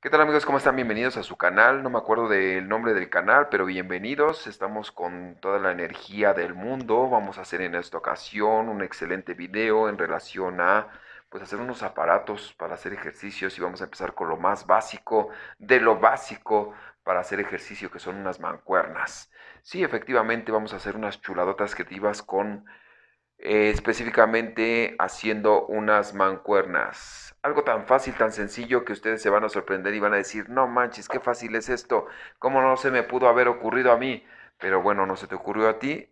¿Qué tal amigos? ¿Cómo están? Bienvenidos a su canal. No me acuerdo del nombre del canal, pero bienvenidos. Estamos con toda la energía del mundo. Vamos a hacer en esta ocasión un excelente video en relación a pues hacer unos aparatos para hacer ejercicios y vamos a empezar con lo más básico de lo básico para hacer ejercicio que son unas mancuernas. Sí, efectivamente vamos a hacer unas chuladotas creativas con eh, específicamente haciendo unas mancuernas. Algo tan fácil, tan sencillo que ustedes se van a sorprender y van a decir, no manches, qué fácil es esto, ¿cómo no se me pudo haber ocurrido a mí? Pero bueno, no se te ocurrió a ti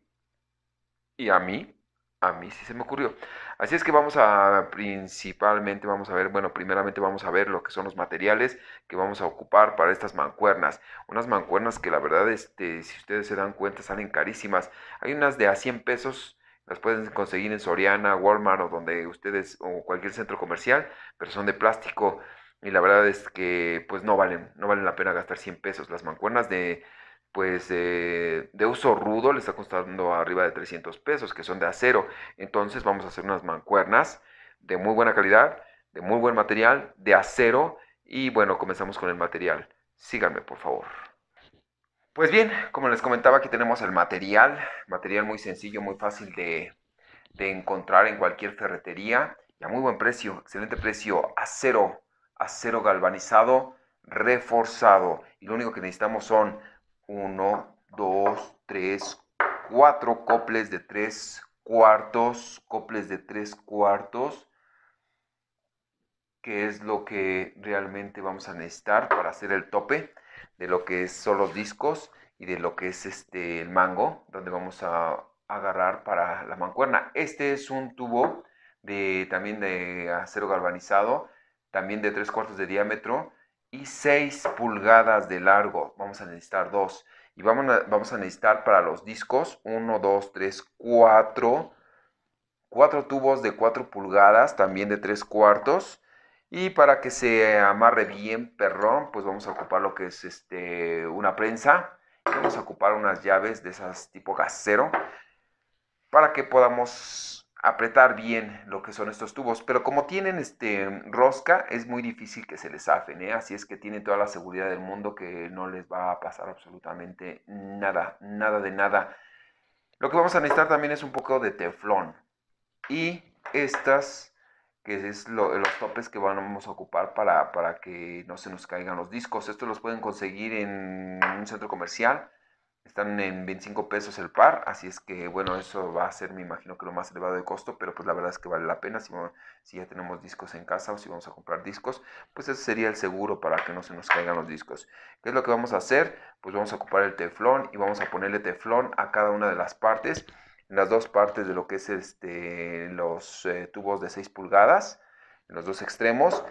y a mí, a mí sí se me ocurrió. Así es que vamos a, principalmente vamos a ver, bueno, primeramente vamos a ver lo que son los materiales que vamos a ocupar para estas mancuernas. Unas mancuernas que la verdad, este, si ustedes se dan cuenta, salen carísimas. Hay unas de a 100 pesos las pueden conseguir en Soriana, Walmart o donde ustedes o cualquier centro comercial, pero son de plástico y la verdad es que pues no valen, no valen la pena gastar 100 pesos. Las mancuernas de pues de uso rudo le está costando arriba de 300 pesos, que son de acero. Entonces vamos a hacer unas mancuernas de muy buena calidad, de muy buen material, de acero y bueno, comenzamos con el material. Síganme, por favor. Pues bien, como les comentaba, aquí tenemos el material, material muy sencillo, muy fácil de, encontrar en cualquier ferretería y a muy buen precio, excelente precio, acero, acero galvanizado, reforzado. Y lo único que necesitamos son uno, dos, tres, cuatro coples de tres cuartos, coples de tres cuartos, que es lo que realmente vamos a necesitar para hacer el tope de lo que son los discos y de lo que es este el mango, donde vamos a agarrar para la mancuerna. Este es un tubo de, también de acero galvanizado, también de 3 cuartos de diámetro y 6 pulgadas de largo. Vamos a necesitar dos. Y vamos a, vamos a necesitar para los discos 1, 2, 3, 4. 4 tubos de 4 pulgadas, también de 3 cuartos. Y para que se amarre bien perrón, pues vamos a ocupar lo que es este, una prensa. vamos a ocupar unas llaves de esas tipo gasero para que podamos apretar bien lo que son estos tubos. Pero como tienen este, rosca, es muy difícil que se les zafen. ¿eh? Así es que tienen toda la seguridad del mundo que no les va a pasar absolutamente nada, nada de nada. Lo que vamos a necesitar también es un poco de teflón. Y estas que es los topes que vamos a ocupar para, para, que no se nos caigan los discos. Estos los pueden conseguir en un centro comercial. Están en 25 pesos el par, así es que bueno, eso va a ser, me imagino que lo más elevado de costo, pero pues la verdad es que vale la pena si, si ya tenemos discos en casa o si vamos a comprar discos, pues ese sería el seguro para que no se nos caigan los discos. ¿Qué es lo que vamos a hacer? Pues vamos a ocupar el teflón y vamos a ponerle teflón a cada una de las partes en las dos partes de lo que es este, los eh, tubos de 6 pulgadas, en los dos extremos.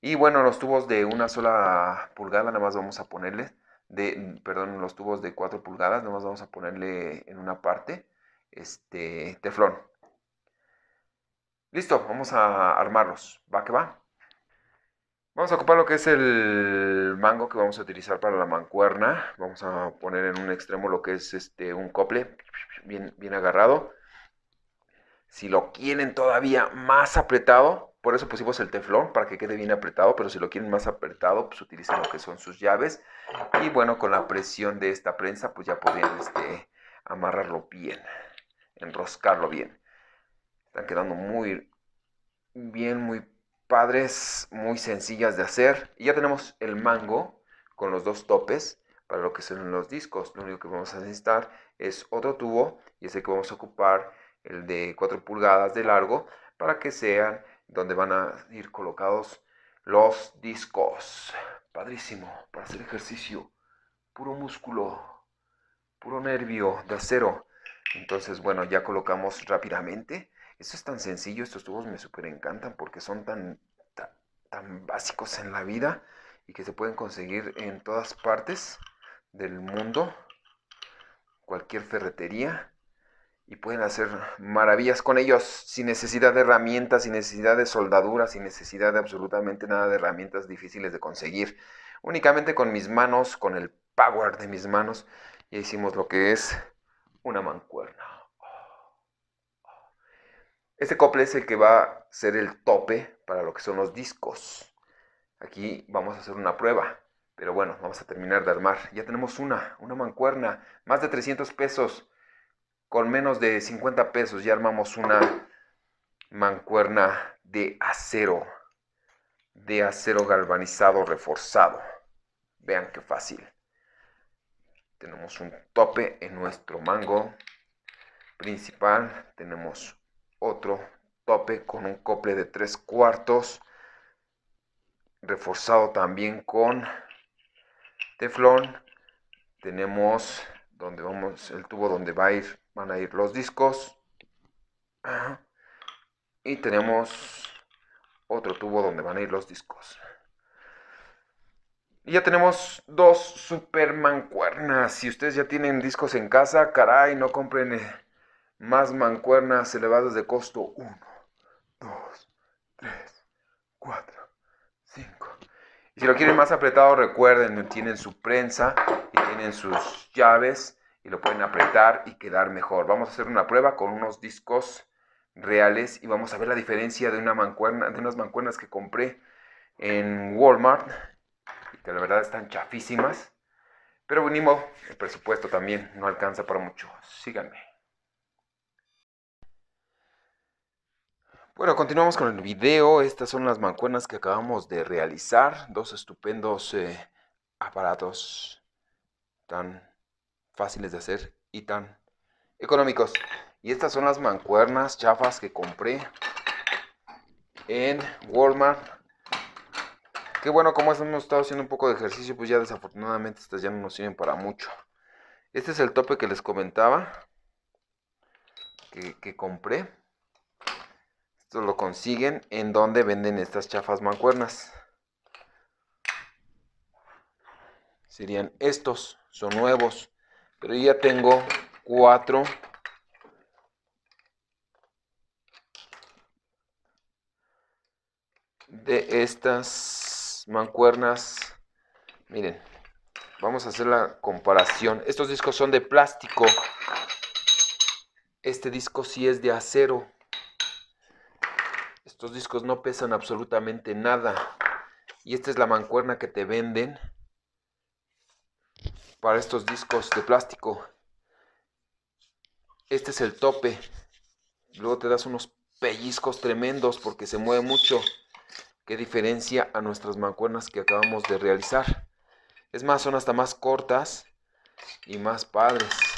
Y bueno, los tubos de una sola pulgada nada más vamos a ponerle, de, perdón, los tubos de 4 pulgadas nada más vamos a ponerle en una parte este teflón. Listo, vamos a armarlos. ¿Va que va? Vamos a ocupar lo que es el mango que vamos a utilizar para la mancuerna. Vamos a poner en un extremo lo que es este un cople bien, bien agarrado. Si lo quieren todavía más apretado, por eso pusimos el teflón para que quede bien apretado, pero si lo quieren más apretado, pues utilicen lo que son sus llaves. Y bueno, con la presión de esta prensa, pues ya podrían este, amarrarlo bien, enroscarlo bien. Están quedando muy bien, muy padres, muy sencillas de hacer. Y ya tenemos el mango con los dos topes para lo que son los discos. Lo único que vamos a necesitar es otro tubo y ese que vamos a ocupar, el de 4 pulgadas de largo, para que sean donde van a ir colocados los discos. Padrísimo, para hacer ejercicio. Puro músculo, puro nervio de acero. Entonces, bueno, ya colocamos rápidamente esto es tan sencillo, estos tubos me súper encantan porque son tan, tan, básicos en la vida y que se pueden conseguir en todas partes del mundo, cualquier ferretería y pueden hacer maravillas con ellos sin necesidad de herramientas, sin necesidad de soldaduras, sin necesidad de absolutamente nada de herramientas difíciles de conseguir. Únicamente con mis manos, con el power de mis manos, ya hicimos lo que es una mancuerna. Este cople es el que va a ser el tope para lo que son los discos. Aquí vamos a hacer una prueba. Pero bueno, vamos a terminar de armar. Ya tenemos una, una mancuerna, más de 300 pesos. Con menos de 50 pesos ya armamos una mancuerna de acero. De acero galvanizado reforzado. Vean qué fácil. Tenemos un tope en nuestro mango principal. Tenemos otro con un cople de 3 cuartos. Reforzado también con teflón. Tenemos donde vamos, el tubo donde va a ir, van a ir los discos. Y tenemos otro tubo donde van a ir los discos. Y ya tenemos dos super mancuernas. Si ustedes ya tienen discos en casa, caray, no compren eh, más mancuernas elevadas de costo. 1, 2, 3, 4, 5. Y si lo quieren más apretado, recuerden, tienen su prensa y tienen sus llaves y lo pueden apretar y quedar mejor. Vamos a hacer una prueba con unos discos reales y vamos a ver la diferencia de una mancuerna, de unas mancuernas que compré en Walmart que la verdad están chafísimas. Pero venimos, el presupuesto también no alcanza para mucho. Síganme. Bueno, continuamos con el video. Estas son las mancuernas que acabamos de realizar. Dos estupendos eh, aparatos tan fáciles de hacer y tan económicos. Y estas son las mancuernas chafas que compré en Walmart Qué bueno, como hemos estado haciendo un poco de ejercicio, pues ya desafortunadamente estas ya no nos sirven para mucho. Este es el tope que les comentaba, que, compré. Esto lo consiguen en donde venden estas chafas mancuernas. Serían estos, son nuevos. Pero ya tengo cuatro de estas mancuernas. Miren, vamos a hacer la comparación. Estos discos son de plástico. Este disco sí es de acero. Estos discos no pesan absolutamente nada. Y esta es la mancuerna que te venden para estos discos de plástico. Este es el tope. Luego te das unos pellizcos tremendos porque se mueve mucho qué diferencia a nuestras mancuernas que acabamos de realizar. Es más, son hasta más cortas y más padres.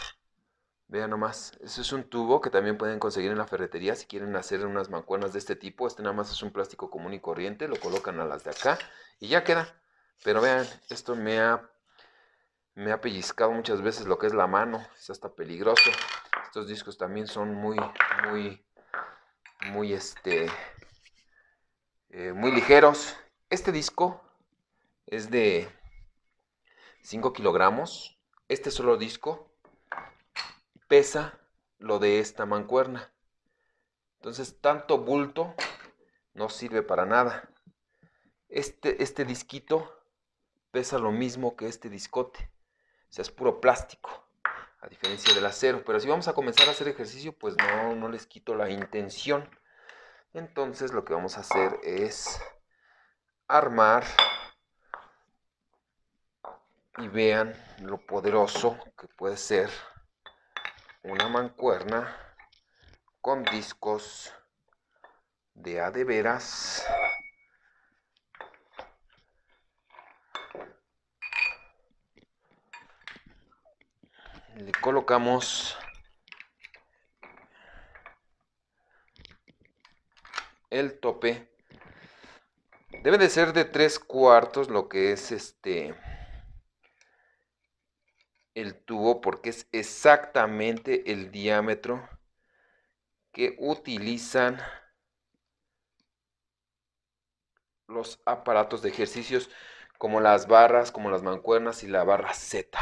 Vean nomás, eso es un tubo que también pueden conseguir en la ferretería si quieren hacer unas mancuernas de este tipo. Este nada más es un plástico común y corriente, lo colocan a las de acá y ya queda. Pero vean, esto me ha, me ha pellizcado muchas veces lo que es la mano, es hasta peligroso. Estos discos también son muy, muy, muy este, eh, muy ligeros. Este disco es de 5 kilogramos. Este solo disco pesa lo de esta mancuerna. Entonces, tanto bulto no sirve para nada. Este, este disquito pesa lo mismo que este discote. O sea, es puro plástico, a diferencia del acero. Pero si vamos a comenzar a hacer ejercicio, pues no, no les quito la intención. Entonces lo que vamos a hacer es armar y vean lo poderoso que puede ser una mancuerna con discos de a de veras. Le colocamos el tope. Debe de ser de tres cuartos lo que es este el tubo porque es exactamente el diámetro que utilizan los aparatos de ejercicios como las barras, como las mancuernas y la barra Z.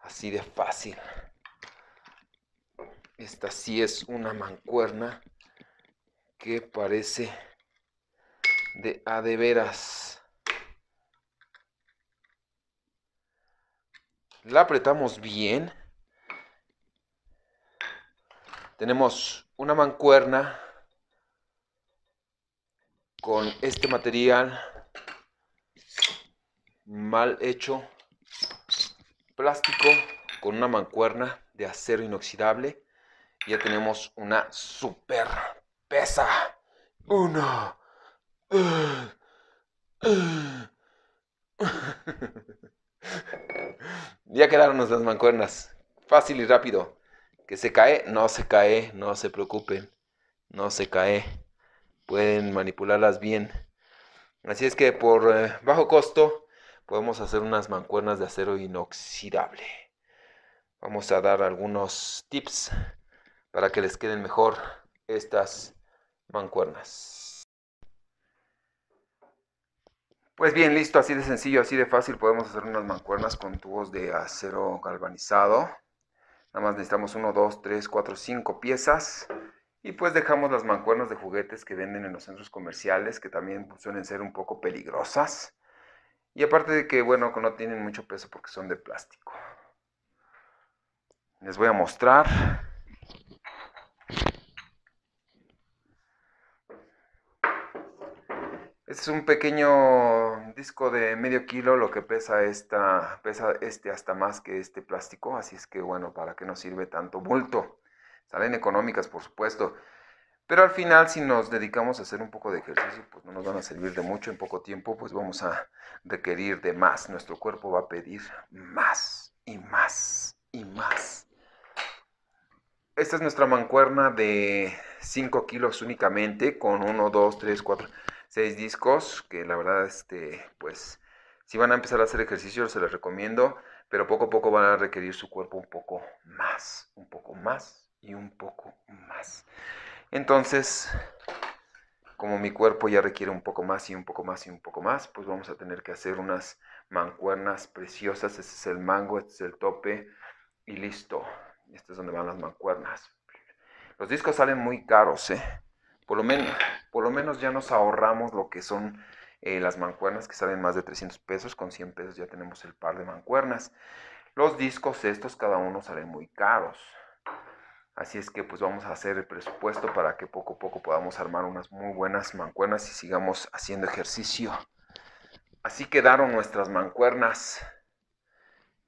Así de fácil. Esta sí es una mancuerna que parece de a de veras. La apretamos bien. Tenemos una mancuerna con este material mal hecho plástico con una mancuerna de acero inoxidable. Ya tenemos una super pesa. Uno. Ya quedaron nuestras mancuernas. Fácil y rápido. Que se cae, no se cae, no se preocupen. No se cae. Pueden manipularlas bien. Así es que por eh, bajo costo podemos hacer unas mancuernas de acero inoxidable. Vamos a dar algunos tips para que les queden mejor estas mancuernas. Pues bien, listo, así de sencillo, así de fácil podemos hacer unas mancuernas con tubos de acero galvanizado. Nada más necesitamos 1, 2, 3, 4, 5 piezas. Y pues dejamos las mancuernas de juguetes que venden en los centros comerciales, que también pues, suelen ser un poco peligrosas. Y aparte de que, bueno, no tienen mucho peso porque son de plástico. Les voy a mostrar. Este es un pequeño disco de medio kilo, lo que pesa esta, pesa este hasta más que este plástico, así es que bueno, ¿para qué nos sirve tanto bulto? Salen económicas, por supuesto. Pero al final, si nos dedicamos a hacer un poco de ejercicio, pues no nos van a servir de mucho en poco tiempo, pues vamos a requerir de más. Nuestro cuerpo va a pedir más y más y más. Esta es nuestra mancuerna de 5 kilos únicamente, con 1, 2, 3, 4, 6 discos, que la verdad, este, pues, si van a empezar a hacer ejercicio, se les recomiendo, pero poco a poco van a requerir su cuerpo un poco más, un poco más y un poco más. Entonces, como mi cuerpo ya requiere un poco más y un poco más y un poco más, pues vamos a tener que hacer unas mancuernas preciosas. Este es el mango, este es el tope y listo. Este es donde van las mancuernas. Los discos salen muy caros, ¿eh? Por lo menos, por lo menos ya nos ahorramos lo que son eh, las mancuernas que salen más de 300 pesos. Con 100 pesos ya tenemos el par de mancuernas. Los discos estos cada uno salen muy caros. Así es que pues vamos a hacer el presupuesto para que poco a poco podamos armar unas muy buenas mancuernas y sigamos haciendo ejercicio. Así quedaron nuestras mancuernas.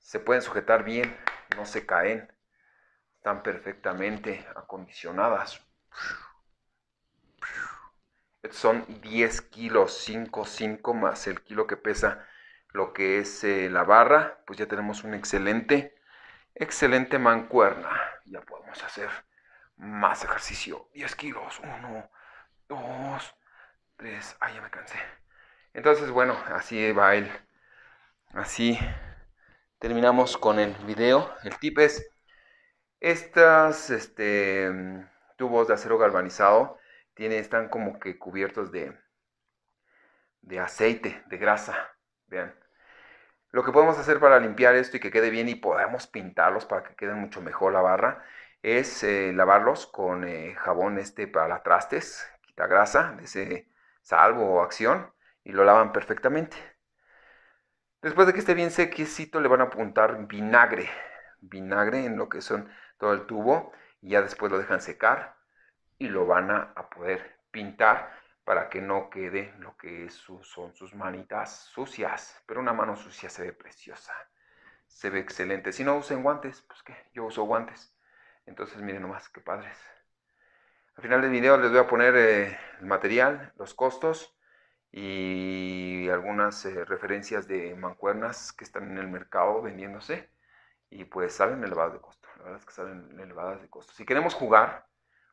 Se pueden sujetar bien, no se caen. Están perfectamente acondicionadas. Son 10 kilos, 5, 5 más el kilo que pesa lo que es eh, la barra. Pues ya tenemos un excelente, excelente mancuerna ya podemos hacer más ejercicio. 10 kilos, 1, 2, 3, ay, ya me cansé. Entonces, bueno, así va el, así terminamos con el video. El tip es, estas este, tubos de acero galvanizado tiene, están como que cubiertos de, de aceite, de grasa. Vean, lo que podemos hacer para limpiar esto y que quede bien y podamos pintarlos para que quede mucho mejor la barra es eh, lavarlos con eh, jabón este para trastes, quita grasa de ese salvo o acción y lo lavan perfectamente. Después de que esté bien sequecito le van a apuntar vinagre, vinagre en lo que son todo el tubo y ya después lo dejan secar y lo van a, a poder pintar para que no quede lo que son sus manitas sucias. Pero una mano sucia se ve preciosa, se ve excelente. Si no usen guantes, pues que yo uso guantes. Entonces miren nomás qué padres. Al final del video les voy a poner eh, el material, los costos y algunas eh, referencias de mancuernas que están en el mercado vendiéndose. Y pues salen elevadas de costo. La verdad es que salen elevadas de costo. Si queremos jugar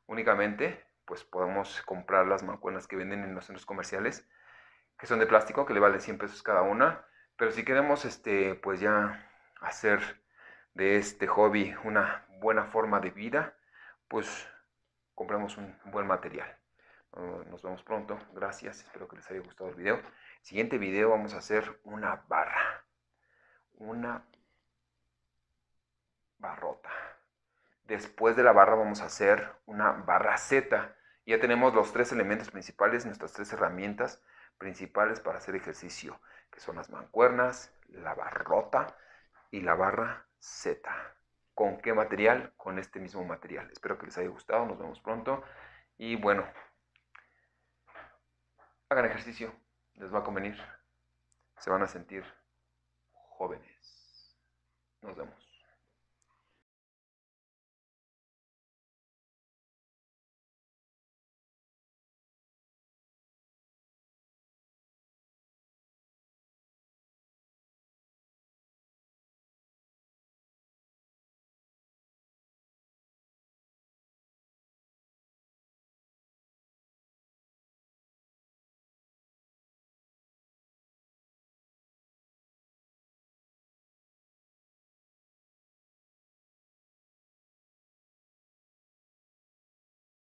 únicamente, pues podemos comprar las mancuernas que venden en los centros comerciales, que son de plástico, que le vale 100 pesos cada una. Pero si queremos, este, pues ya hacer de este hobby una buena forma de vida, pues compramos un buen material. Nos vemos pronto. Gracias. Espero que les haya gustado el video. Siguiente video vamos a hacer una barra. Una barrota. Después de la barra vamos a hacer una barra Z ya tenemos los tres elementos principales, nuestras tres herramientas principales para hacer ejercicio, que son las mancuernas, la barrota y la barra Z. ¿Con qué material? Con este mismo material. Espero que les haya gustado, nos vemos pronto. Y bueno, hagan ejercicio, les va a convenir, se van a sentir jóvenes. Nos vemos.